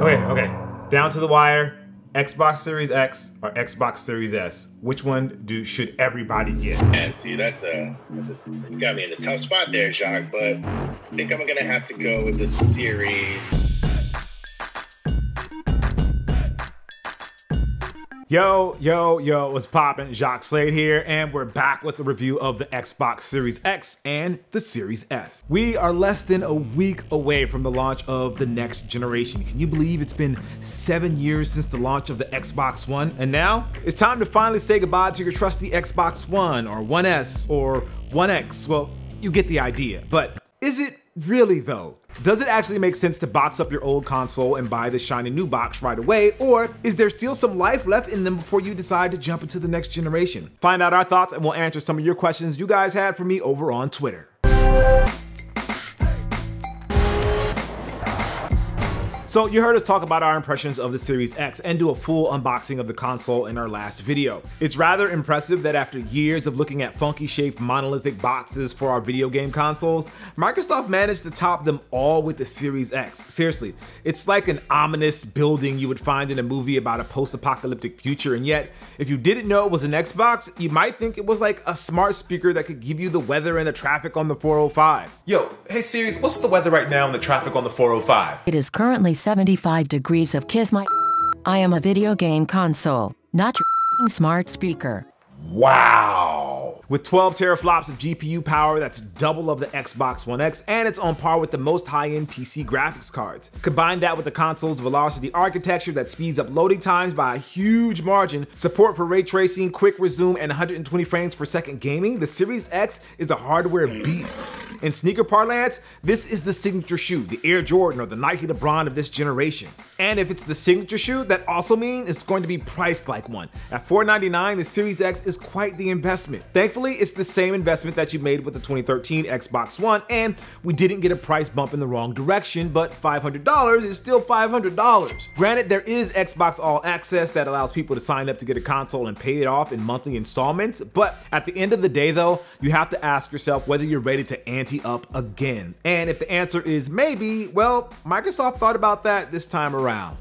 Oh, okay, okay. Down to the wire. Xbox Series X or Xbox Series S? Which one do should everybody get? And see, that's a, that's a you got me in a tough spot there, Jacques. But I think I'm gonna have to go with the Series Yo, yo, yo, what's poppin'? Jacques Slade here, and we're back with a review of the Xbox Series X and the Series S. We are less than a week away from the launch of the next generation. Can you believe it's been seven years since the launch of the Xbox One? And now it's time to finally say goodbye to your trusty Xbox One or One S or One X. Well, you get the idea. But is it really though? Does it actually make sense to box up your old console and buy the shiny new box right away, or is there still some life left in them before you decide to jump into the next generation? Find out our thoughts and we'll answer some of your questions you guys had for me over on Twitter. So you heard us talk about our impressions of the Series X and do a full unboxing of the console in our last video. It's rather impressive that after years of looking at funky shaped monolithic boxes for our video game consoles, Microsoft managed to top them all with the Series X. Seriously, it's like an ominous building you would find in a movie about a post-apocalyptic future and yet, if you didn't know it was an Xbox, you might think it was like a smart speaker that could give you the weather and the traffic on the 405. Yo, hey Series, what's the weather right now and the traffic on the 405? It is currently 75 degrees of kiss my I am a video game console, not your smart speaker. Wow. With 12 teraflops of GPU power, that's double of the Xbox One X, and it's on par with the most high-end PC graphics cards. Combine that with the console's Velocity architecture that speeds up loading times by a huge margin, support for ray tracing, quick resume, and 120 frames per second gaming, the Series X is a hardware beast. In sneaker parlance, this is the signature shoe, the Air Jordan or the Nike LeBron of this generation. And if it's the signature shoe, that also means it's going to be priced like one. At 499, the Series X is quite the investment. Thankfully, it's the same investment that you made with the 2013 Xbox One, and we didn't get a price bump in the wrong direction, but $500 is still $500. Granted, there is Xbox All Access that allows people to sign up to get a console and pay it off in monthly installments, but at the end of the day though, you have to ask yourself whether you're ready to ante up again. And if the answer is maybe, well, Microsoft thought about that this time around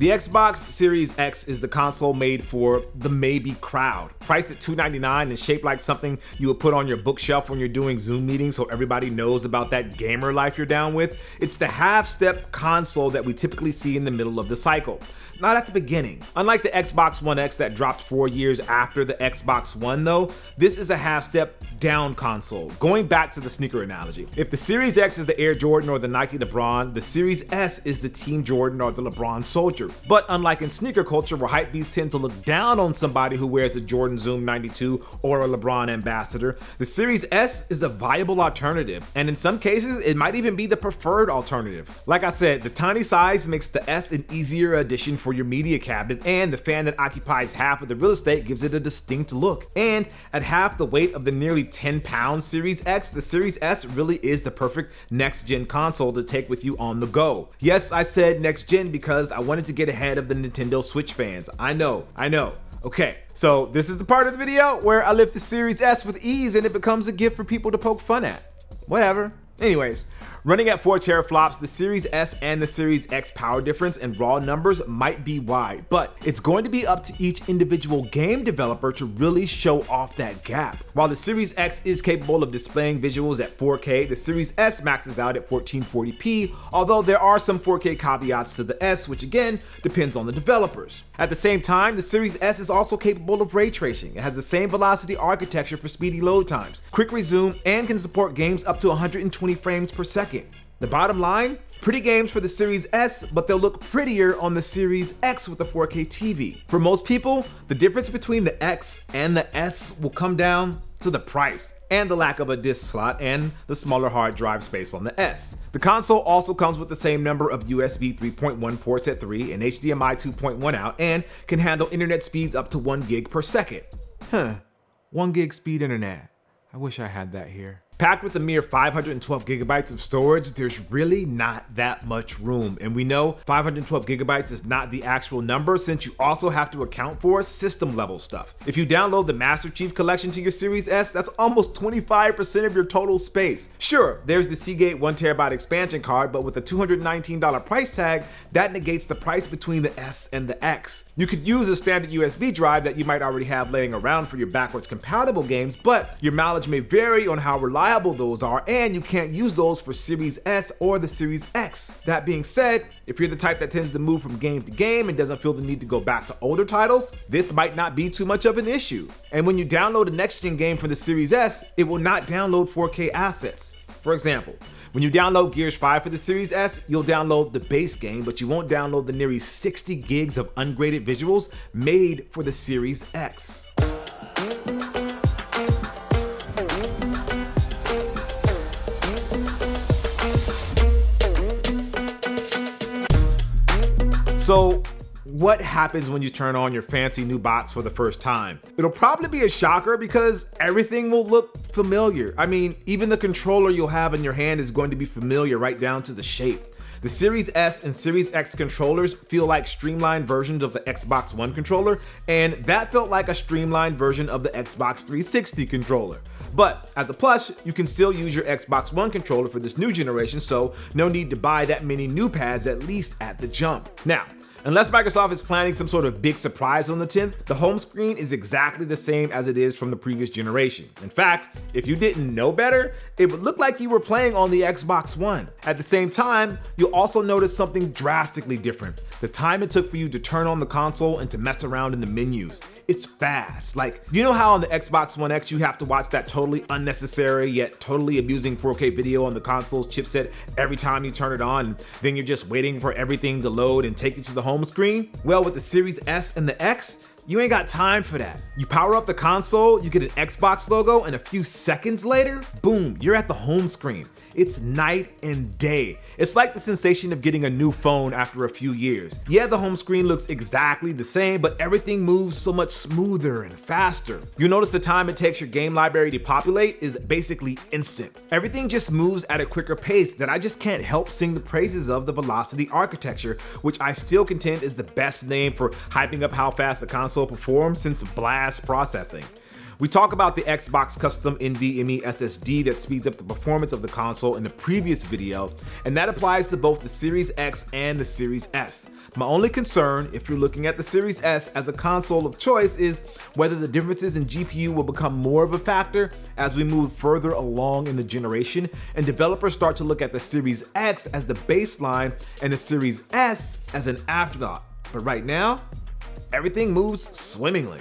The Xbox Series X is the console made for the maybe crowd. Priced at 299 and shaped like something you would put on your bookshelf when you're doing Zoom meetings so everybody knows about that gamer life you're down with, it's the half-step console that we typically see in the middle of the cycle not at the beginning. Unlike the Xbox One X that dropped four years after the Xbox One though, this is a half step down console. Going back to the sneaker analogy, if the Series X is the Air Jordan or the Nike LeBron, the Series S is the Team Jordan or the LeBron Soldier. But unlike in sneaker culture where hypebeasts tend to look down on somebody who wears a Jordan Zoom 92 or a LeBron ambassador, the Series S is a viable alternative. And in some cases, it might even be the preferred alternative. Like I said, the tiny size makes the S an easier addition for for your media cabinet, and the fan that occupies half of the real estate gives it a distinct look. And at half the weight of the nearly 10 pound Series X, the Series S really is the perfect next gen console to take with you on the go. Yes, I said next gen because I wanted to get ahead of the Nintendo Switch fans. I know, I know. Okay, so this is the part of the video where I lift the Series S with ease and it becomes a gift for people to poke fun at. Whatever. Anyways, Running at 4 teraflops, the Series S and the Series X power difference in raw numbers might be wide, but it's going to be up to each individual game developer to really show off that gap. While the Series X is capable of displaying visuals at 4K, the Series S maxes out at 1440p, although there are some 4K caveats to the S, which again depends on the developers. At the same time, the Series S is also capable of ray tracing. It has the same velocity architecture for speedy load times, quick resume, and can support games up to 120 frames per second The bottom line, pretty games for the Series S, but they'll look prettier on the Series X with the 4K TV. For most people, the difference between the X and the S will come down to the price and the lack of a disk slot and the smaller hard drive space on the S. The console also comes with the same number of USB 3.1 ports at 3 and HDMI 2.1 out and can handle internet speeds up to 1 gig per second. Huh, 1 gig speed internet. I wish I had that here. Packed with a mere 512 gigabytes of storage, there's really not that much room. And we know 512 gigabytes is not the actual number since you also have to account for system level stuff. If you download the Master Chief Collection to your Series S, that's almost 25% of your total space. Sure, there's the Seagate 1TB expansion card, but with a $219 price tag, that negates the price between the S and the X. You could use a standard USB drive that you might already have laying around for your backwards compatible games, but your mileage may vary on how reliable those are, and you can't use those for Series S or the Series X. That being said, if you're the type that tends to move from game to game and doesn't feel the need to go back to older titles, this might not be too much of an issue. And when you download a next gen game for the Series S, it will not download 4K assets. For example, when you download Gears 5 for the Series S, you'll download the base game, but you won't download the nearly 60 gigs of ungraded visuals made for the Series X. So, what happens when you turn on your fancy new box for the first time? It'll probably be a shocker because everything will look familiar. I mean, even the controller you'll have in your hand is going to be familiar right down to the shape. The Series S and Series X controllers feel like streamlined versions of the Xbox One controller, and that felt like a streamlined version of the Xbox 360 controller. But as a plus, you can still use your Xbox One controller for this new generation, so no need to buy that many new pads at least at the jump. Now, Unless Microsoft is planning some sort of big surprise on the 10th, the home screen is exactly the same as it is from the previous generation. In fact, if you didn't know better, it would look like you were playing on the Xbox One. At the same time, you'll also notice something drastically different. The time it took for you to turn on the console and to mess around in the menus. It's fast. Like, you know how on the Xbox One X you have to watch that totally unnecessary yet totally abusing 4K video on the console's chipset every time you turn it on, then you're just waiting for everything to load and take you to the home screen? Well, with the Series S and the X, you ain't got time for that. You power up the console, you get an Xbox logo, and a few seconds later, boom, you're at the home screen. It's night and day. It's like the sensation of getting a new phone after a few years. Yeah, the home screen looks exactly the same, but everything moves so much smoother and faster. You notice the time it takes your game library to populate is basically instant. Everything just moves at a quicker pace that I just can't help sing the praises of the Velocity architecture, which I still contend is the best name for hyping up how fast the console performs since blast processing. We talk about the Xbox custom NVMe SSD that speeds up the performance of the console in the previous video, and that applies to both the Series X and the Series S. My only concern, if you're looking at the Series S as a console of choice, is whether the differences in GPU will become more of a factor as we move further along in the generation and developers start to look at the Series X as the baseline and the Series S as an afterthought. But right now, everything moves swimmingly.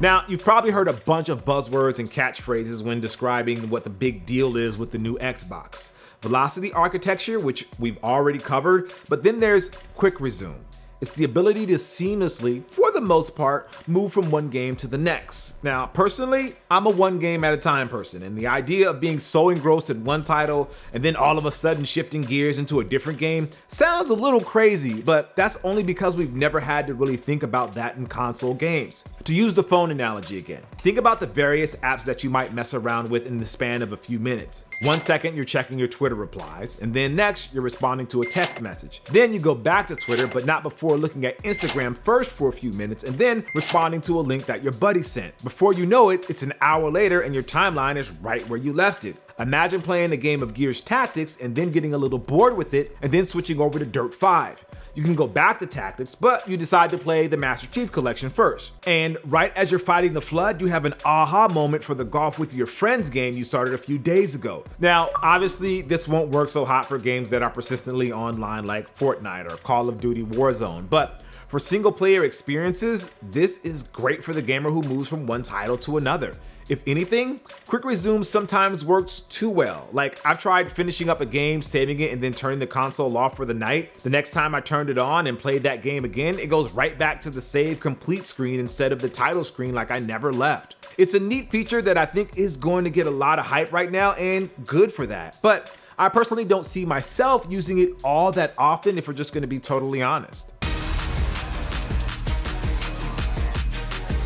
Now, you've probably heard a bunch of buzzwords and catchphrases when describing what the big deal is with the new Xbox. Velocity architecture, which we've already covered, but then there's quick resume. It's the ability to seamlessly, for the most part, move from one game to the next. Now, personally, I'm a one game at a time person, and the idea of being so engrossed in one title and then all of a sudden shifting gears into a different game sounds a little crazy, but that's only because we've never had to really think about that in console games. To use the phone analogy again, think about the various apps that you might mess around with in the span of a few minutes. One second you're checking your Twitter replies, and then next you're responding to a text message. Then you go back to Twitter, but not before before looking at Instagram first for a few minutes and then responding to a link that your buddy sent. Before you know it, it's an hour later and your timeline is right where you left it. Imagine playing a game of Gears Tactics and then getting a little bored with it and then switching over to Dirt 5. You can go back to Tactics, but you decide to play the Master Chief Collection first. And right as you're fighting the Flood, you have an aha moment for the Golf with Your Friends game you started a few days ago. Now, obviously, this won't work so hot for games that are persistently online like Fortnite or Call of Duty Warzone, but for single player experiences, this is great for the gamer who moves from one title to another. If anything, quick resume sometimes works too well. Like I've tried finishing up a game, saving it, and then turning the console off for the night. The next time I turned it on and played that game again, it goes right back to the save complete screen instead of the title screen like I never left. It's a neat feature that I think is going to get a lot of hype right now and good for that. But I personally don't see myself using it all that often if we're just gonna be totally honest.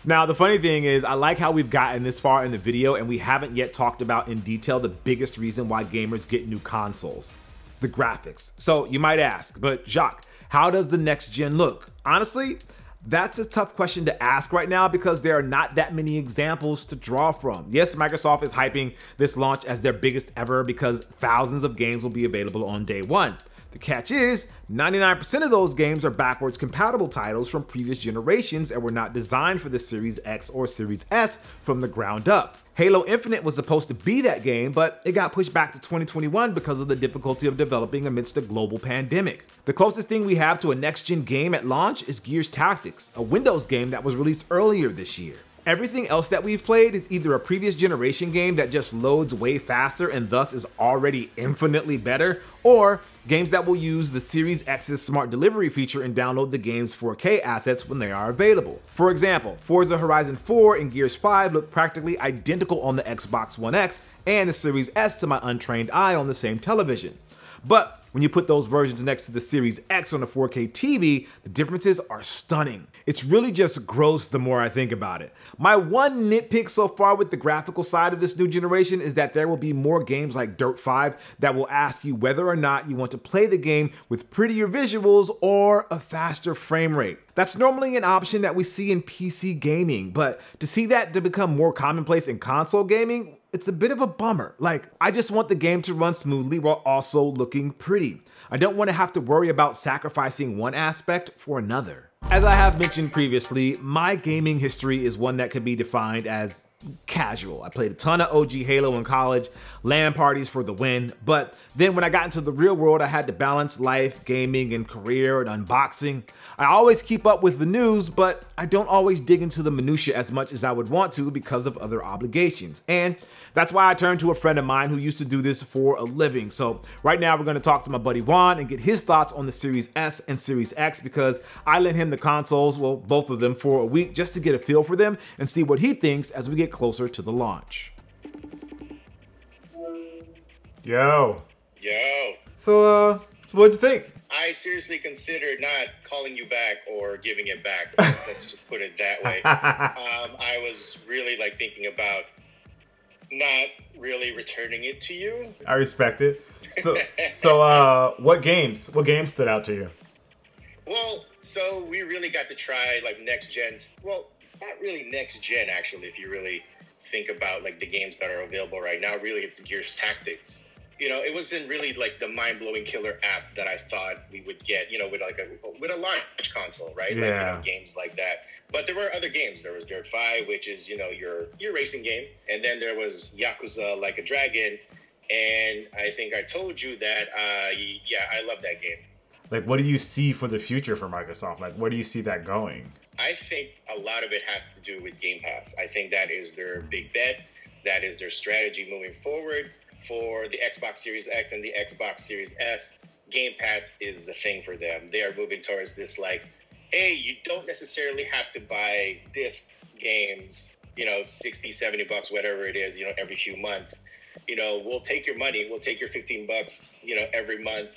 Now, the funny thing is, I like how we've gotten this far in the video and we haven't yet talked about in detail the biggest reason why gamers get new consoles the graphics. So you might ask, but Jacques, how does the next gen look? Honestly, that's a tough question to ask right now because there are not that many examples to draw from. Yes, Microsoft is hyping this launch as their biggest ever because thousands of games will be available on day one. The catch is, 99% of those games are backwards compatible titles from previous generations and were not designed for the Series X or Series S from the ground up. Halo Infinite was supposed to be that game, but it got pushed back to 2021 because of the difficulty of developing amidst a global pandemic. The closest thing we have to a next-gen game at launch is Gears Tactics, a Windows game that was released earlier this year. Everything else that we've played is either a previous generation game that just loads way faster and thus is already infinitely better, or games that will use the Series X's smart delivery feature and download the game's 4K assets when they are available. For example, Forza Horizon 4 and Gears 5 look practically identical on the Xbox One X and the Series S to my untrained eye on the same television. But when you put those versions next to the Series X on a 4K TV, the differences are stunning. It's really just gross the more I think about it. My one nitpick so far with the graphical side of this new generation is that there will be more games like Dirt 5 that will ask you whether or not you want to play the game with prettier visuals or a faster frame rate. That's normally an option that we see in PC gaming, but to see that to become more commonplace in console gaming, it's a bit of a bummer. Like, I just want the game to run smoothly while also looking pretty. I don't want to have to worry about sacrificing one aspect for another. As I have mentioned previously, my gaming history is one that can be defined as casual. I played a ton of OG Halo in college, LAN parties for the win, but then when I got into the real world, I had to balance life, gaming, and career and unboxing. I always keep up with the news, but I don't always dig into the minutia as much as I would want to because of other obligations. And that's why I turned to a friend of mine who used to do this for a living. So right now we're gonna talk to my buddy Juan and get his thoughts on the Series S and Series X because I lent him the consoles, well, both of them for a week just to get a feel for them and see what he thinks as we get closer to the launch. Yo. Yo. So, uh, what'd you think? I seriously considered not calling you back or giving it back. Let's just put it that way. Um, I was really like thinking about not really returning it to you. I respect it. So, so uh, what games? What games stood out to you? Well, so we really got to try like next gens. Well, it's not really next gen actually. If you really think about like the games that are available right now, really it's Gears Tactics you know, it wasn't really like the mind blowing killer app that I thought we would get, you know, with like a with a launch console, right? Yeah. Like you know, games like that. But there were other games. There was Dirt Five, which is you know your your racing game, and then there was Yakuza Like a Dragon, and I think I told you that. Uh, yeah, I love that game. Like, what do you see for the future for Microsoft? Like, where do you see that going? I think a lot of it has to do with Game Pass. I think that is their big bet. That is their strategy moving forward for the Xbox Series X and the Xbox Series S, Game Pass is the thing for them. They are moving towards this like, hey, you don't necessarily have to buy this games, you know, 60, 70 bucks, whatever it is, you know, every few months. You know, we'll take your money, we'll take your 15 bucks, you know, every month.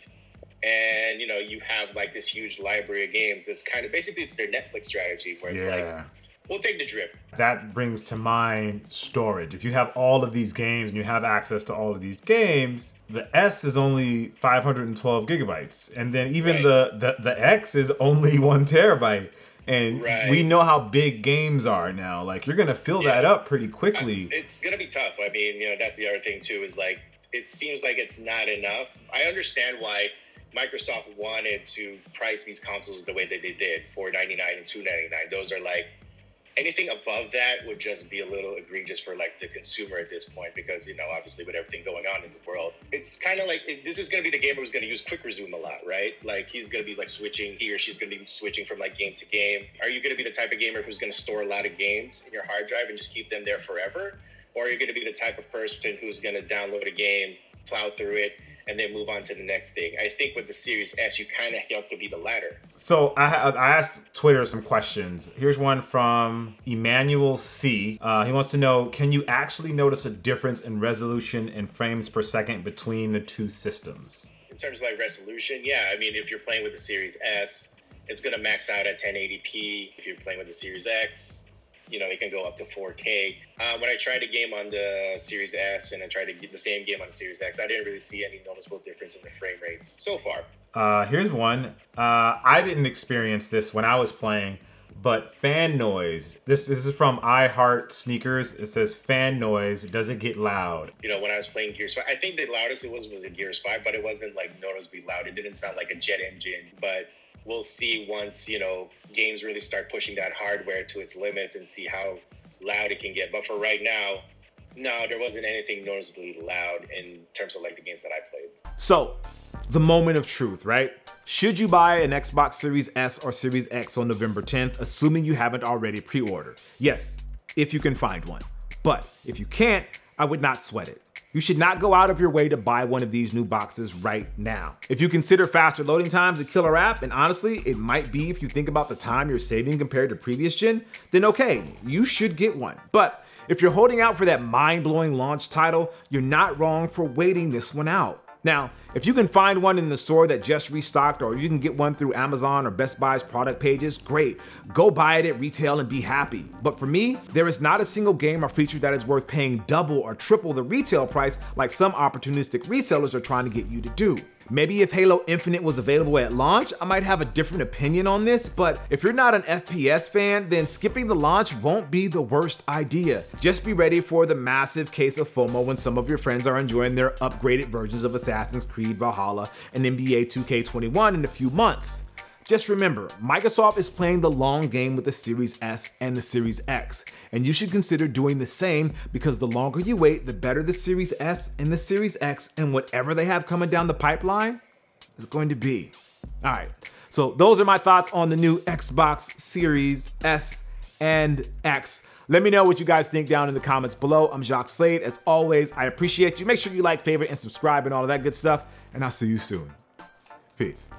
And, you know, you have like this huge library of games. It's kind of basically it's their Netflix strategy where it's Yeah. like, we'll take the drip. That brings to mind storage. If you have all of these games and you have access to all of these games, the S is only 512 gigabytes. And then even Right. the, the, the X is only one terabyte. And Right. we know how big games are now. Like, you're going to fill that up pretty quickly. Uh, it's gonna be tough. I mean, you know, that's the other thing too. Is like it seems like it's not enough. I understand why Microsoft wanted to price these consoles the way that they did, four ninety nine and two ninety nine. Those are like anything above that would just be a little egregious for like the consumer at this point because you know obviously with everything going on in the world it's kind of like this is going to be the gamer who's going to use quick resume a lot right? Like he's going to be like switching he or she's going to be switching from like game to game. Are you going to be the type of gamer who's going to store a lot of games in your hard drive and just keep them there forever? Or are you going to be the type of person who's going to download a game plow through it and then move on to the next thing i think with the series s you kind of have to be the latter So I, I asked Twitter some questions. Here's one from Emmanuel C. Uh, he wants to know: Can you actually notice a difference in resolution and frames per second between the two systems? in terms of like resolution, yeah. I mean, if you're playing with the Series S, it's gonna max out at 1080p. If you're playing with the Series X, you know, it can go up to 4K. Um, when I tried the game on the Series S and I tried to get the same game on the Series X, I didn't really see any noticeable difference in the frame rates so far. Uh, here's one. Uh, I didn't experience this when I was playing, but fan noise. This, this is from iHeart Sneakers. It says fan noise. Does it get loud? You know, when I was playing Gears 5, I think the loudest it was was in Gears 5, but it wasn't like noticeably loud. It didn't sound like a jet engine, but we'll see once you know games really start pushing that hardware to its limits and see how loud it can get. But for right now, no, there wasn't anything noticeably loud in terms of like the games that I played. So, the moment of truth, right? Should you buy an Xbox Series S or Series X on November 10th, assuming you haven't already pre-ordered? Yes, if you can find one. But if you can't, I would not sweat it. You should not go out of your way to buy one of these new boxes right now. If you consider faster loading times a killer app, and honestly, it might be if you think about the time you're saving compared to previous gen, then okay, you should get one. But if you're holding out for that mind-blowing launch title, you're not wrong for waiting this one out. Now, if you can find one in the store that just restocked or you can get one through Amazon or Best Buy's product pages, great. Go buy it at retail and be happy. But for me, there is not a single game or feature that is worth paying double or triple the retail price like some opportunistic resellers are trying to get you to do. Maybe if Halo Infinite was available at launch, I might have a different opinion on this, but if you're not an FPS fan, then skipping the launch won't be the worst idea. Just be ready for the massive case of FOMO when some of your friends are enjoying their upgraded versions of Assassin's Creed Valhalla and NBA 2K21 in a few months. Just remember, Microsoft is playing the long game with the Series S and the Series X, and you should consider doing the same because the longer you wait, the better the Series S and the Series X and whatever they have coming down the pipeline is going to be. All right, so those are my thoughts on the new Xbox Series S and X. Let me know what you guys think down in the comments below. I'm Jacques Slade. As always, I appreciate you. Make sure you like, favorite, and subscribe and all of that good stuff, and I'll see you soon. Peace.